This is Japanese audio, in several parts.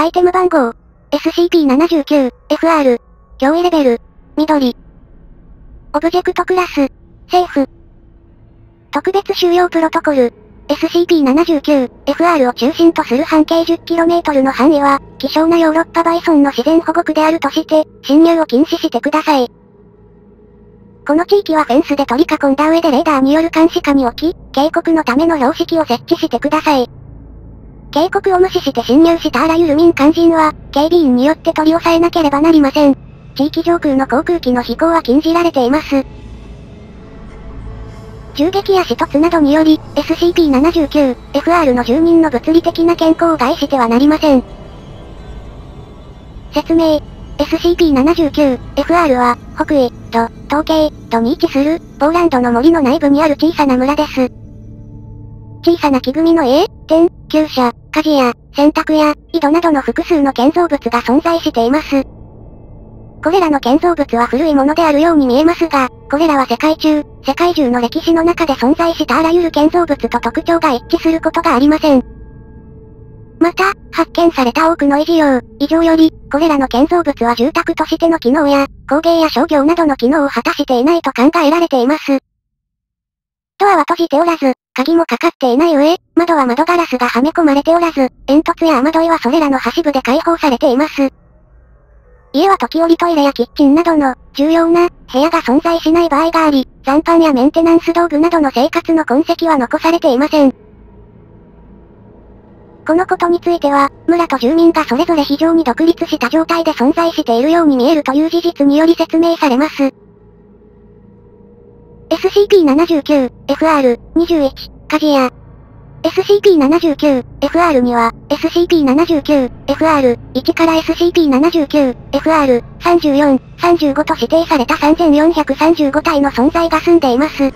アイテム番号。SCP-79、FR。脅威レベル。緑。オブジェクトクラス。セーフ。特別収容プロトコル。SCP-79、FR を中心とする半径 10km の範囲は、希少なヨーロッパバイソンの自然保護区であるとして、侵入を禁止してください。この地域はフェンスで取り囲んだ上でレーダーによる監視下に置き、警告のための標識を設置してください。警告を無視して侵入したあらゆる民間人は、警備員によって取り押さえなければなりません。地域上空の航空機の飛行は禁じられています。銃撃や死突などにより、SCP-79、FR の住人の物理的な健康を害してはなりません。説明。SCP-79、FR は、北緯、と、統計、とに位置する、ポーランドの森の内部にある小さな村です。小さな木組みの家、点、厩舎、火事や、洗濯や、井戸などの複数の建造物が存在しています。これらの建造物は古いものであるように見えますが、これらは世界中、世界中の歴史の中で存在したあらゆる建造物と特徴が一致することがありません。また、発見された多くの異事用、異常より、これらの建造物は住宅としての機能や、工芸や商業などの機能を果たしていないと考えられています。ドアは閉じておらず、鍵もかかっていない上、窓は窓ガラスがはめ込まれておらず、煙突や雨どいはそれらの端部で開放されています。家は時折トイレやキッチンなどの重要な部屋が存在しない場合があり、残飯やメンテナンス道具などの生活の痕跡は残されていません。このことについては、村と住民がそれぞれ非常に独立した状態で存在しているように見えるという事実により説明されます。SCP-79、FR-21、カジア、SCP-79、FR には、SCP-79、FR1 から SCP-79、FR34、35と指定された3435体の存在が済んでいます。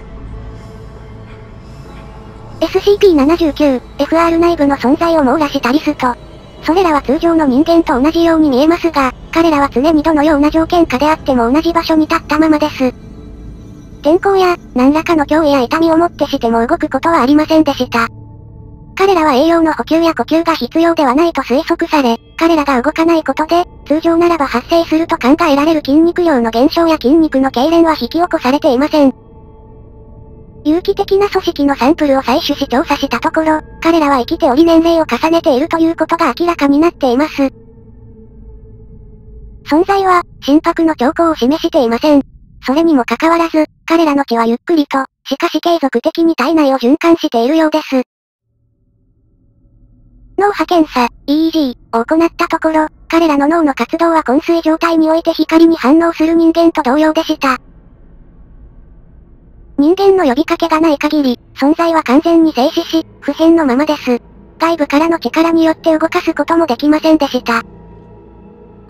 SCP-79、FR 内部の存在を網羅したリスト。それらは通常の人間と同じように見えますが、彼らは常にどのような条件下であっても同じ場所に立ったままです。天候や、何らかの脅威や痛みをもってしても動くことはありませんでした。彼らは栄養の補給や呼吸が必要ではないと推測され、彼らが動かないことで、通常ならば発生すると考えられる筋肉量の減少や筋肉の痙攣は引き起こされていません。有機的な組織のサンプルを採取し調査したところ、彼らは生きており年齢を重ねているということが明らかになっています。存在は、心拍の兆候を示していません。それにもかかわらず、彼らの血はゆっくりと、しかし継続的に体内を循環しているようです。脳波検査、EEG を行ったところ、彼らの脳の活動は昏睡状態において光に反応する人間と同様でした。人間の呼びかけがない限り、存在は完全に静止し、不変のままです。外部からの力によって動かすこともできませんでした。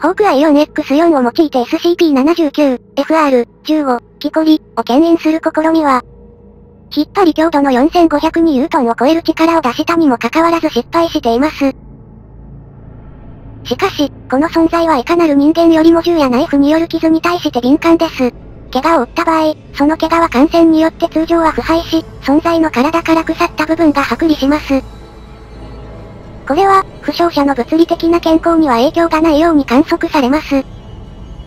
ホークアイ 4X4 を用いて SCP-79、FR-15、キコリを牽引する試みは、引っ張り強度の4500ニュートンを超える力を出したにもかかわらず失敗しています。しかし、この存在はいかなる人間よりも銃やナイフによる傷に対して敏感です。怪我を負った場合、その怪我は感染によって通常は腐敗し、存在の体から腐った部分が剥離します。これは、負傷者の物理的な健康には影響がないように観測されます。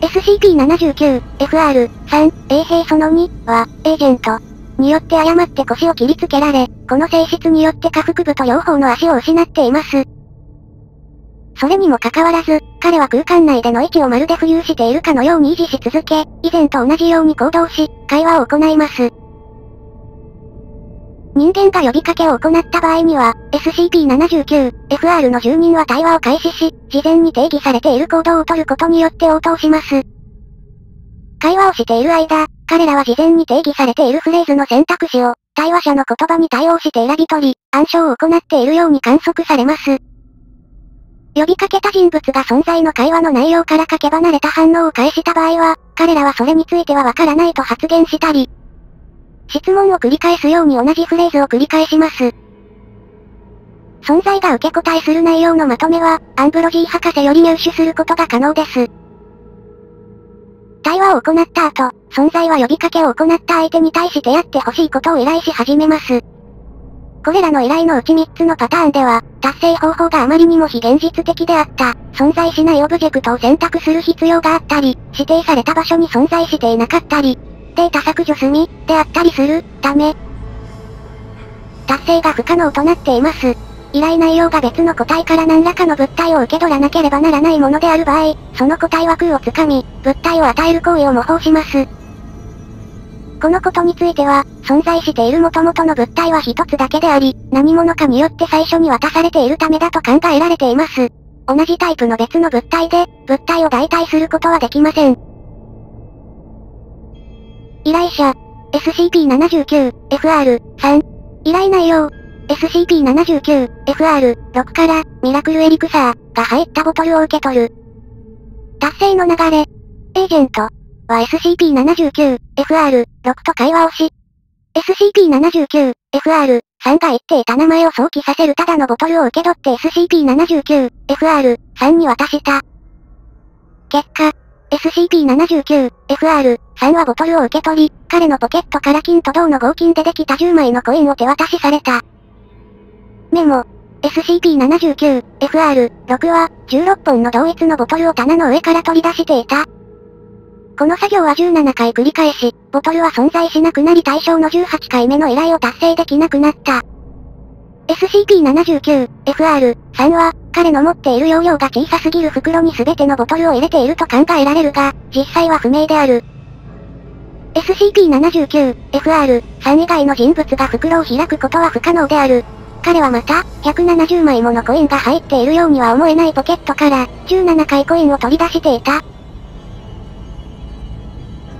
SCP-79、FR3、衛兵その2は、エージェントによって誤って腰を切りつけられ、この性質によって下腹部と両方の足を失っています。それにもかかわらず、彼は空間内での位置をまるで浮遊しているかのように維持し続け、以前と同じように行動し、会話を行います。人間が呼びかけを行った場合には、SCP-79、FR の住人は対話を開始し、事前に定義されている行動をとることによって応答します。会話をしている間、彼らは事前に定義されているフレーズの選択肢を、対話者の言葉に対応して選び取り、暗唱を行っているように観測されます。呼びかけた人物が存在の会話の内容からかけ離れた反応を返した場合は、彼らはそれについてはわからないと発言したり、質問を繰り返すように同じフレーズを繰り返します。存在が受け答えする内容のまとめは、アンブロジー博士より入手することが可能です。対話を行った後、存在は呼びかけを行った相手に対してやってほしいことを依頼し始めます。これらの依頼のうち3つのパターンでは、達成方法があまりにも非現実的であった、存在しないオブジェクトを選択する必要があったり、指定された場所に存在していなかったり、データ削除済み、であったりする、ため、達成が不可能となっています。依頼内容が別の個体から何らかの物体を受け取らなければならないものである場合、その個体は空をつかみ、物体を与える行為を模倣します。このことについては、存在している元々の物体は一つだけであり、何者かによって最初に渡されているためだと考えられています。同じタイプの別の物体で、物体を代替することはできません。依頼者、SCP-79、FR-3。依頼内容、SCP-79、FR-6 から、ミラクルエリクサー、が入ったボトルを受け取る。達成の流れ。エージェント、は SCP-79、FR-6 と会話をし、SCP-79、FR-3 が言っていた名前を想起させるただのボトルを受け取って SCP-79、FR-3 に渡した。結果、SCP-79、FR-3 はボトルを受け取り、彼のポケットから金と銅の合金でできた10枚のコインを手渡しされた。メモ。SCP-79、FR-6 は、16本の同一のボトルを棚の上から取り出していた。この作業は17回繰り返し、ボトルは存在しなくなり対象の18回目の依頼を達成できなくなった。SCP-79、FR-3 は、彼の持っている容量が小さすぎる袋に全てのボトルを入れていると考えられるが、実際は不明である。SCP-79、FR-3 以外の人物が袋を開くことは不可能である。彼はまた、170枚ものコインが入っているようには思えないポケットから、17回コインを取り出していた。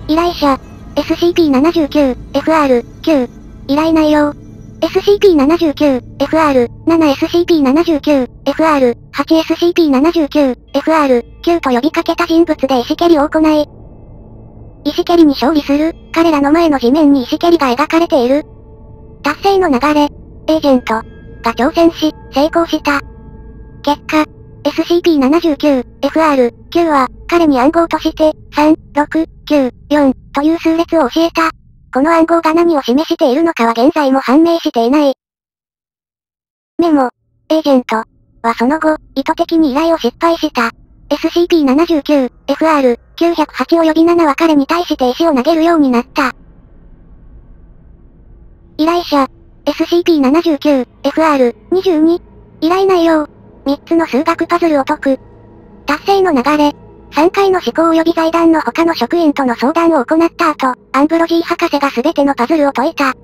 依頼者、SCP-79、FR-9。依頼内容、SCP-79、FR、7SCP-79、FR、8SCP-79、FR、9と呼びかけた人物で石蹴りを行い、石蹴りに勝利する、彼らの前の地面に石蹴りが描かれている。達成の流れ、エージェント、が挑戦し、成功した。結果、SCP-79、FR9 は、彼に暗号として、3、6、9、4という数列を教えた。この暗号が何を示しているのかは現在も判明していない。メモ、エージェントはその後、意図的に依頼を失敗した。SCP-79、FR、908及び7は彼に対して石を投げるようになった。依頼者、SCP-79、FR、22。依頼内容、3つの数学パズルを解く。達成の流れ、3回の思考及び財団の他の職員との相談を行った後、アンブロジー博士が全てのパズルを解いた。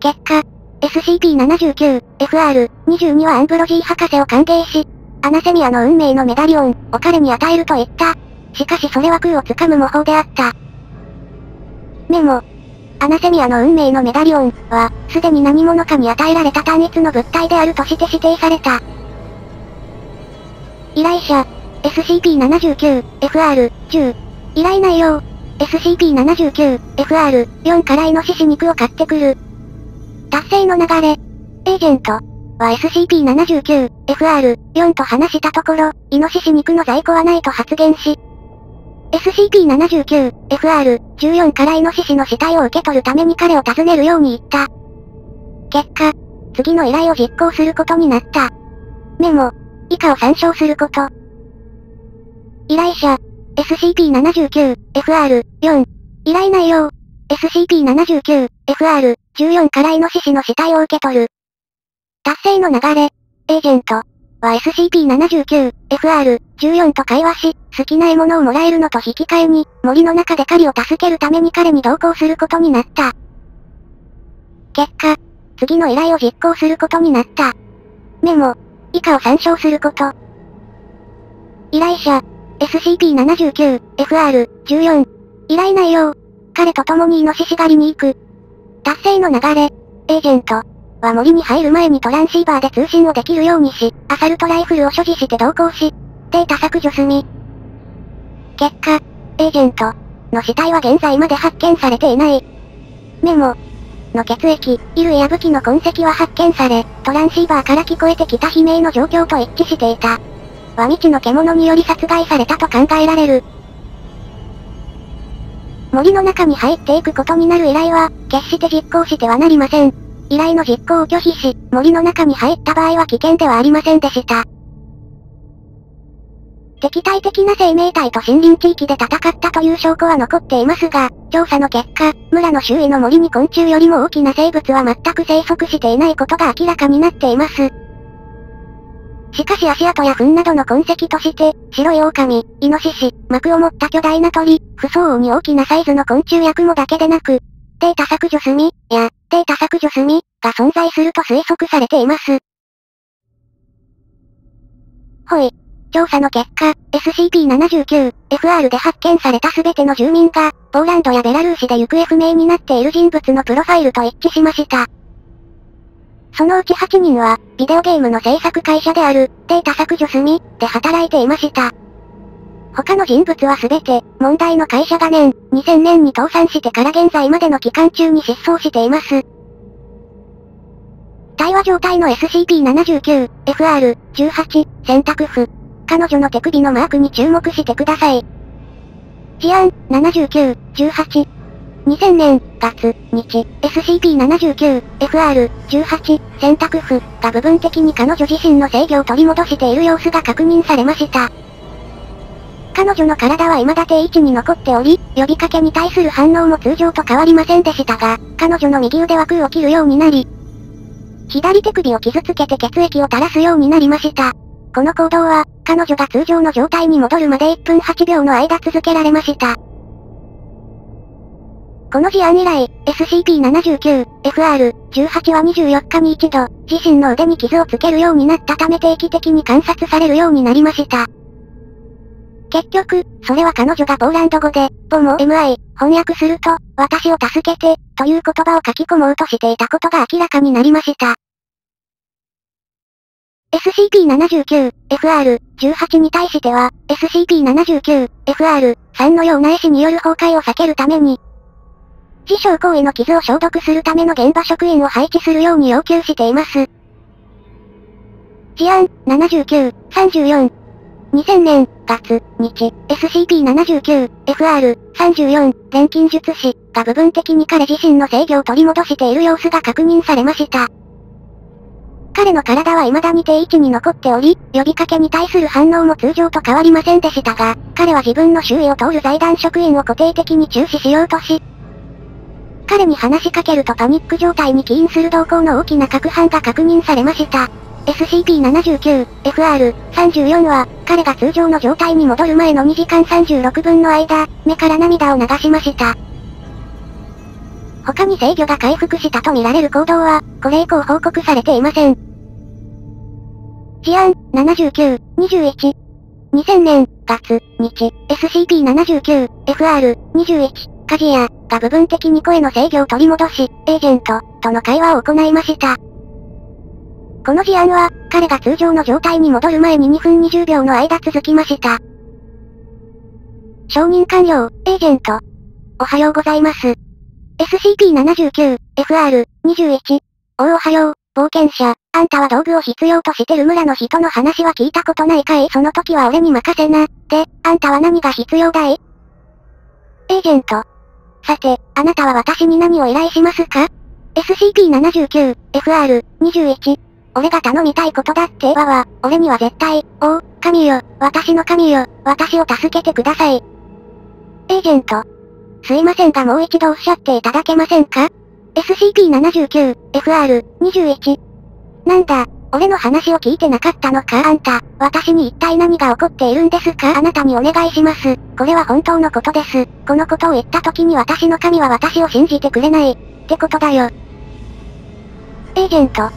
結果、SCP-79、FR-22 はアンブロジー博士を歓迎し、アナセミアの運命のメダリオンを彼に与えると言った。しかしそれは空をつかむ模倣であった。メモ。アナセミアの運命のメダリオンは、すでに何者かに与えられた単一の物体であるとして指定された。依頼者、SCP-79、FR-10。依頼内容、SCP-79、FR-4 からイノシシ肉を買ってくる。達成の流れ、エージェント、は SCP-79、FR-4 と話したところ、イノシシ肉の在庫はないと発言し、SCP-79、FR-14 からイノシシの死体を受け取るために彼を訪ねるように言った。結果、次の依頼を実行することになった。メモ、以下を参照すること。依頼者、SCP-79、FR-4。依頼内容、SCP-79、FR-14 からイノシシの死体を受け取る。達成の流れ、エージェント、は SCP-79、FR-14 と会話し、好きな獲物をもらえるのと引き換えに、森の中で狩りを助けるために彼に同行することになった。結果、次の依頼を実行することになった。メモ、以下を参照すること。依頼者、SCP-79、FR-14。依頼内容。彼と共にイノシシ狩りに行く。達成の流れ。エージェント。は森に入る前にトランシーバーで通信をできるようにし、アサルトライフルを所持して同行し、データ削除済み。結果、エージェントの死体は現在まで発見されていない。メモの血液、衣類や武器の痕跡は発見され、トランシーバーから聞こえてきた悲鳴の状況と一致していた。は未知の獣により殺害されたと考えられる。森の中に入っていくことになる依頼は、決して実行してはなりません。依頼の実行を拒否し、森の中に入った場合は危険ではありませんでした。敵対的な生命体と森林地域で戦ったという証拠は残っていますが、調査の結果、村の周囲の森に昆虫よりも大きな生物は全く生息していないことが明らかになっています。しかし足跡や糞などの痕跡として、白い狼、イノシシ、膜を持った巨大な鳥、不相応に大きなサイズの昆虫や雲だけでなく、データ削除済み、や、データ削除済み、が存在すると推測されています。ほい。調査の結果、SCP-79、FR で発見されたすべての住民が、ポーランドやベラルーシで行方不明になっている人物のプロファイルと一致しました。そのうち8人は、ビデオゲームの制作会社である、データ削除済み、で働いていました。他の人物はすべて、問題の会社が年、2000年に倒産してから現在までの期間中に失踪しています。対話状態の SCP-79、FR-18、選択符。彼女の手首のマークに注目してください。事案、79、18。2000年、月、日、SCP-79、FR、18、選択符が部分的に彼女自身の制御を取り戻している様子が確認されました。彼女の体は未だ定位置に残っており、呼びかけに対する反応も通常と変わりませんでしたが、彼女の右腕は空を切るようになり、左手首を傷つけて血液を垂らすようになりました。この行動は、彼女が通常の状態に戻るまで1分8秒の間続けられました。この事案以来、SCP-79、FR-18 は24日に一度、自身の腕に傷をつけるようになったため定期的に観察されるようになりました。結局、それは彼女がポーランド語で、ポモ MI、翻訳すると、私を助けて、という言葉を書き込もうとしていたことが明らかになりました。SCP-79、FR-18 に対しては、SCP-79、FR-3 のような絵師による崩壊を避けるために、自傷行為の傷を消毒するための現場職員を配置するように要求しています。事案、79、34。2000年、月、日、SCP-79、FR-34、錬金術師が部分的に彼自身の制御を取り戻している様子が確認されました。彼の体は未だに定位置に残っており、呼びかけに対する反応も通常と変わりませんでしたが、彼は自分の周囲を通る財団職員を固定的に注視しようとし、彼に話しかけるとパニック状態に起因する動向の大きな攪拌が確認されました。SCP-79、FR-34 は、彼が通常の状態に戻る前の2時間36分の間、目から涙を流しました。他に制御が回復したとみられる行動は、これ以降報告されていません。事案、79、21。2000年、月、日、SCP-79、FR-21、カジヤ、が部分的に声の制御を取り戻し、エージェント、との会話を行いました。この事案は、彼が通常の状態に戻る前に2分20秒の間続きました。承認完了、エージェント。おはようございます。SCP-79、FR-21。おおはよう、冒険者。あんたは道具を必要としてる村の人の話は聞いたことないかい？その時は俺に任せな。で、あんたは何が必要だい？エージェント。さて、あなたは私に何を依頼しますか ?SCP-79、FR-21。俺が頼みたいことだってわわ、俺には絶対、おう、神よ、私の神よ、私を助けてください。エージェント。すいませんがもう一度おっしゃっていただけませんか ?SCP-79、FR-21。なんだ、俺の話を聞いてなかったのか？あんた、私に一体何が起こっているんですか？あなたにお願いします。これは本当のことです。このことを言った時に私の神は私を信じてくれない。ってことだよ。エージェント。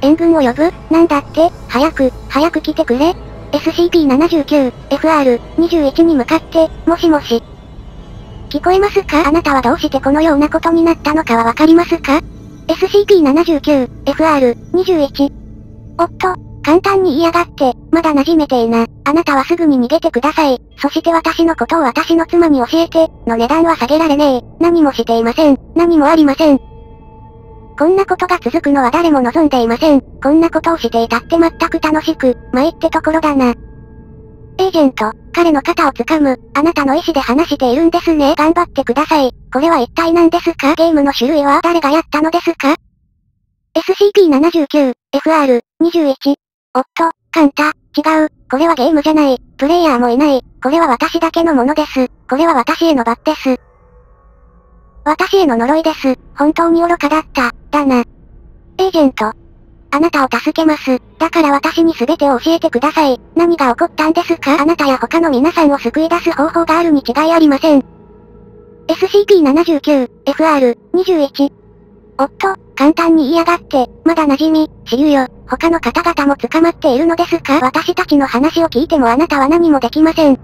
援軍を呼ぶ？なんだって？早く、早く来てくれ。SCP-79、FR-21 に向かって、もしもし。聞こえますか？あなたはどうしてこのようなことになったのかはわかりますか ?SCP-79、FR-21。おっと、簡単に言いやがって、まだ馴染めてえな。あなたはすぐに逃げてください。そして私のことを私の妻に教えて、の値段は下げられねえ。何もしていません。何もありません。こんなことが続くのは誰も望んでいません。こんなことをしていたって全く楽しく、参ってところだな。エージェント、彼の肩を掴む、あなたの意思で話しているんですね。頑張ってください。これは一体何ですか？ゲームの種類は誰がやったのですか？SCP-79、FR-21。おっと、カンタ、違う、これはゲームじゃない、プレイヤーもいない、これは私だけのものです、これは私への罰です。私への呪いです、本当に愚かだった、だな。エージェント。あなたを助けます。だから私に全てを教えてください。何が起こったんですか？あなたや他の皆さんを救い出す方法があるに違いありません。SCP-79、FR-21。おっと、簡単に言いやがって、まだ馴染み、私有よ、他の方々も捕まっているのですか私たちの話を聞いてもあなたは何もできません。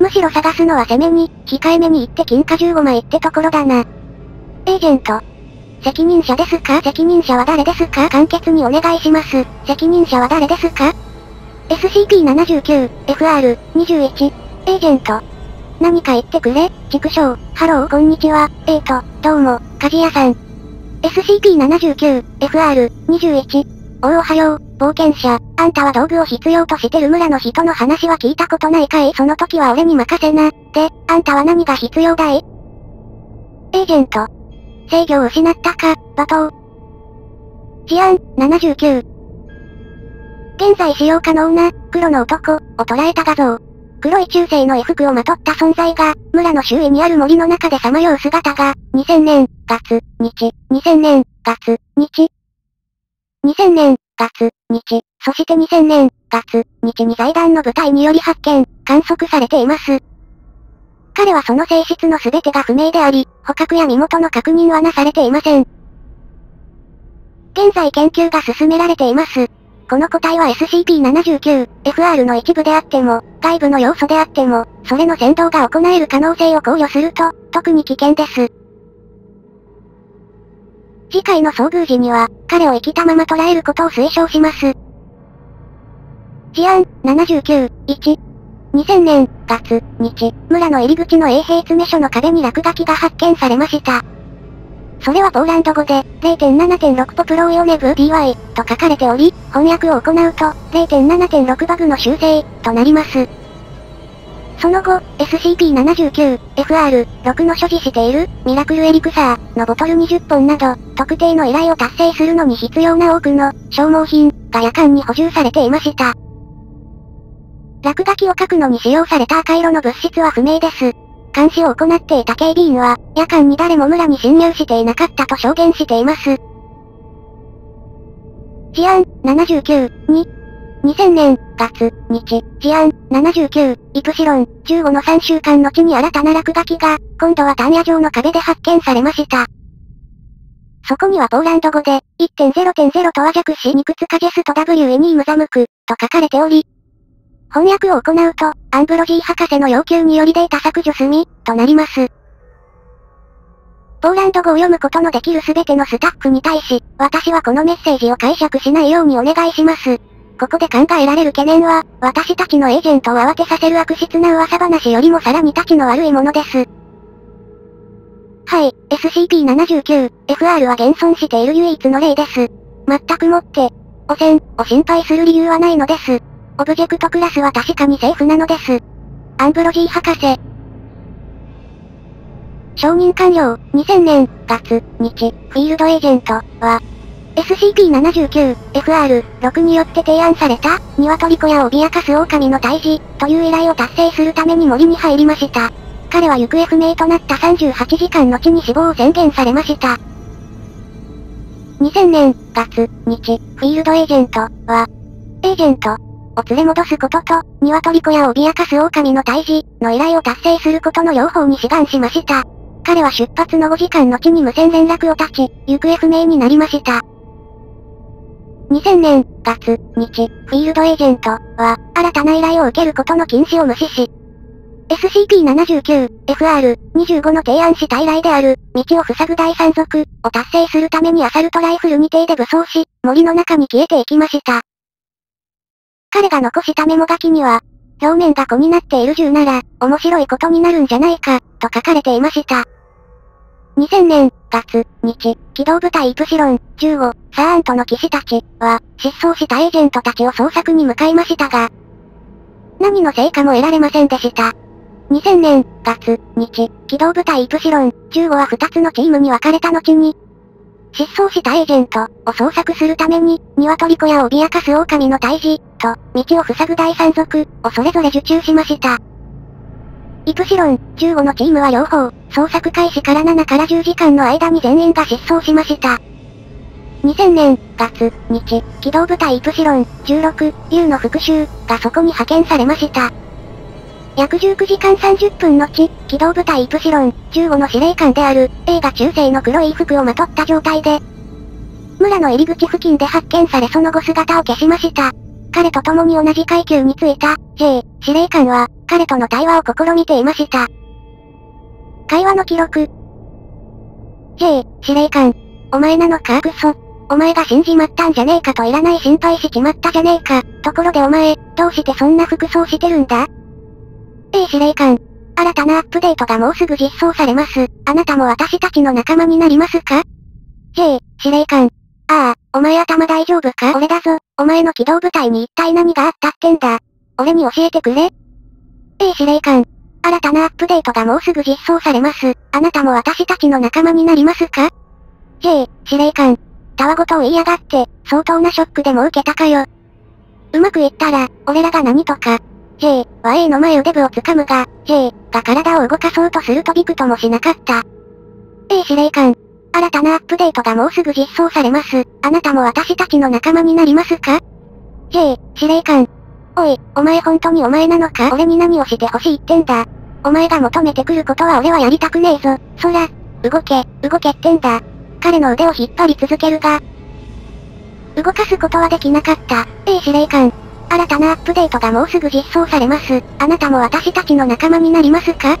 むしろ探すのは攻めに、控えめに行って金貨15枚ってところだな。エージェント。責任者ですか？責任者は誰ですか？簡潔にお願いします。責任者は誰ですか ?SCP-79、FR-21、エージェント。何か言ってくれ、畜生、ハローこんにちは、えーと、どうも、鍛冶屋さん。SCP-79、FR-21。おおはよう、冒険者。あんたは道具を必要としてる村の人の話は聞いたことないかい？その時は俺に任せな。で、あんたは何が必要だい？エージェント。制御を失ったか、罵倒。事案、79。現在使用可能な、黒の男、を捉えた画像。黒い中世の衣服をまとった存在が、村の周囲にある森の中でさまよう姿が、2000年、月、日、2000年、月、日。2000年、月、日、そして2000年、月、日に財団の部隊により発見、観測されています。彼はその性質の全てが不明であり、捕獲や身元の確認はなされていません。現在研究が進められています。この個体は SCP-79、FR の一部であっても、外部の要素であっても、それの先導が行える可能性を考慮すると、特に危険です。次回の遭遇時には、彼を生きたまま捉えることを推奨します。事案、79、1。2000年、月、日、村の入り口の衛兵詰所の壁に落書きが発見されました。それはポーランド語で、0.7.6ポプローヨネブ DY と書かれており、翻訳を行うと、0.7.6バグの修正、となります。その後、SCP-79、FR-6 の所持している、ミラクルエリクサー、のボトル20本など、特定の依頼を達成するのに必要な多くの、消耗品、が夜間に補充されていました。落書きを書くのに使用された赤色の物質は不明です。監視を行っていた警備員は、夜間に誰も村に侵入していなかったと証言しています。事案、79、2。2000年、月、日、事案、79、イプシロン、15の3週間後に新たな落書きが、今度は単野状の壁で発見されました。そこにはポーランド語で、1.0.0とは弱し肉つかジェスと W エニームザムク、と書かれており、翻訳を行うと、アンブロジー博士の要求によりデータ削除済み、となります。ポーランド語を読むことのできるすべてのスタッフに対し、私はこのメッセージを解釈しないようにお願いします。ここで考えられる懸念は、私たちのエージェントを慌てさせる悪質な噂話よりもさらに立ちの悪いものです。はい、SCP-79、FR は現存している唯一の例です。全くもって、汚染を心配する理由はないのです。オブジェクトクラスは確かにセーフなのです。アンブロジー博士。承認完了、2000年、月、日、フィールドエージェントは、SCP-79、FR-6 によって提案された、鶏小屋を脅かす狼の退治、という依頼を達成するために森に入りました。彼は行方不明となった38時間後に死亡を宣言されました。2000年、月、日、フィールドエージェントは、エージェント、を連れ戻すことと、鶏小屋を脅かす狼の退治、の依頼を達成することの両方に志願しました。彼は出発の5時間後に無線連絡を絶ち、行方不明になりました。2000年、月、日、フィールドエージェントは、新たな依頼を受けることの禁止を無視し、SCP-79、FR-25 の提案した依頼である、道を塞ぐ第三族、を達成するためにアサルトライフルに艇で武装し、森の中に消えていきました。彼が残したメモ書きには、表面が子になっている銃なら、面白いことになるんじゃないか、と書かれていました。2000年、月、日、機動部隊イプシロン、15、サーントの騎士たちは、失踪したエージェントたちを捜索に向かいましたが、何の成果も得られませんでした。2000年、月、日、機動部隊イプシロン、15は2つのチームに分かれた後に、失踪したエージェントを捜索するために、鶏小屋を脅かす狼の退治と、道を塞ぐ第三族をそれぞれ受注しました。イプシロン、15のチームは両方、捜索開始から7から10時間の間に全員が失踪しました。2000年、月、日、機動部隊イプシロン、16、竜の復讐、がそこに派遣されました。約19時間30分のち、機動部隊イプシロン、15の司令官である、A が中世の黒い服をまとった状態で、村の入り口付近で発見されその後姿を消しました。彼と共に同じ階級についた、J、司令官は、彼との対話を試みていました。会話の記録。J、司令官。お前なのか？クソ。お前が死んじまったんじゃねえかといらない心配しちまったじゃねえか。ところでお前、どうしてそんな服装してるんだ ?A 司令官。新たなアップデートがもうすぐ実装されます。あなたも私たちの仲間になりますか ?J、司令官。ああ、お前頭大丈夫か？俺だぞ。お前の機動部隊に一体何があったってんだ？俺に教えてくれ ?A 司令官。新たなアップデートがもうすぐ実装されます。あなたも私たちの仲間になりますか ?J、司令官。たわごとを言いやがって、相当なショックでも受けたかよ。うまくいったら、俺らが何とか。J は A の前腕部を掴むが、J が体を動かそうとするとびくともしなかった。A 司令官。新たなアップデートがもうすぐ実装されます。あなたも私たちの仲間になりますか ?J 司令官。おい、お前本当にお前なのか？俺に何をしてほしいってんだ？お前が求めてくることは俺はやりたくねえぞ。そら、動け、動けってんだ。彼の腕を引っ張り続けるが、動かすことはできなかった。A 司令官。新たなアップデートがもうすぐ実装されます。あなたも私たちの仲間になりますか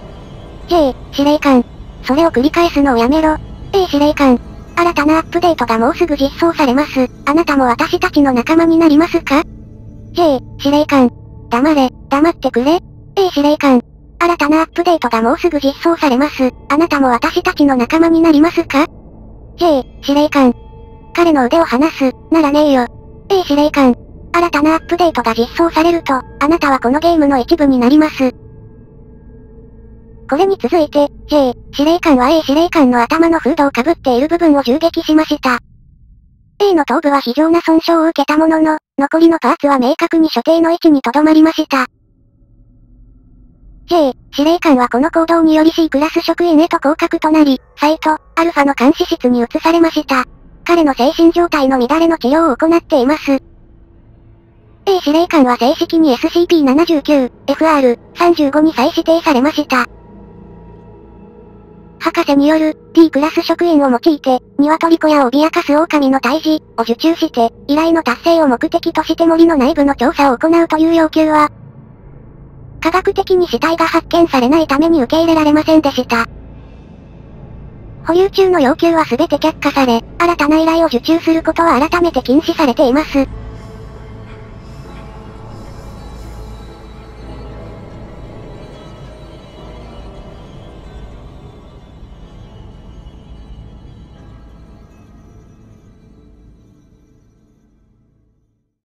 ?J、司令官。それを繰り返すのをやめろ。A 司令官。新たなアップデートがもうすぐ実装されます。あなたも私たちの仲間になりますか？?J、司令官。黙れ、黙ってくれ。A 司令官。新たなアップデートがもうすぐ実装されます。あなたも私たちの仲間になりますか ?J、司令官。彼の腕を離す、ならねえよ。A 司令官。新たなアップデートが実装されると、あなたはこのゲームの一部になります。これに続いて、J、司令官は A 司令官の頭のフードをかぶっている部分を銃撃しました。A の頭部は非常な損傷を受けたものの、残りのパーツは明確に所定の位置に留まりました。J、司令官はこの行動により C クラス職員へと降格となり、サイト、アルファの監視室に移されました。彼の精神状態の乱れの治療を行っています。A 司令官は正式に SCP-79、FR-35 に再指定されました。博士による、T クラス職員を用いて、鶏小屋を脅かす狼の退治を受注して、依頼の達成を目的として森の内部の調査を行うという要求は、科学的に死体が発見されないために受け入れられませんでした。保有中の要求は全て却下され、新たな依頼を受注することは改めて禁止されています。